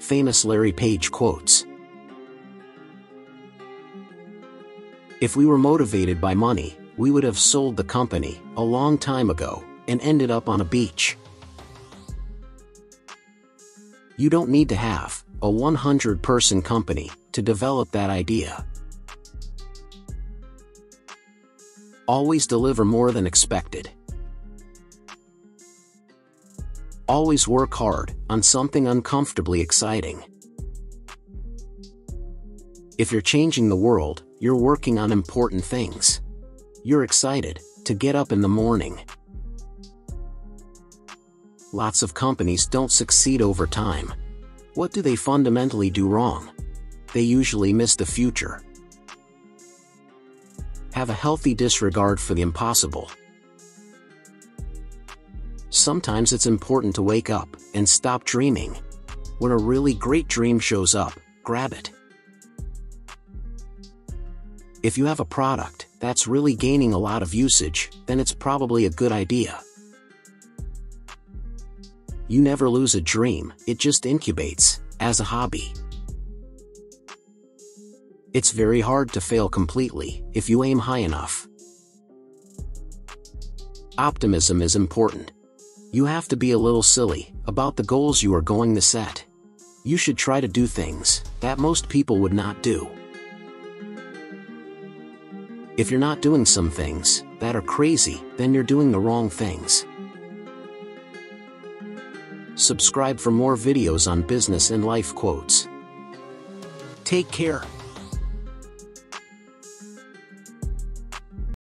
famous Larry Page quotes. If we were motivated by money, we would have sold the company a long time ago and ended up on a beach. You don't need to have a 100 person company to develop that idea. Always deliver more than expected. Always work hard on something uncomfortably exciting. If you're changing the world, you're working on important things. You're excited to get up in the morning. Lots of companies don't succeed over time. What do they fundamentally do wrong? They usually miss the future have a healthy disregard for the impossible. Sometimes it's important to wake up and stop dreaming. When a really great dream shows up, grab it. If you have a product that's really gaining a lot of usage, then it's probably a good idea. You never lose a dream, it just incubates, as a hobby. It's very hard to fail completely if you aim high enough. Optimism is important. You have to be a little silly about the goals you are going to set. You should try to do things that most people would not do. If you're not doing some things that are crazy, then you're doing the wrong things. Subscribe for more videos on business and life quotes. Take care.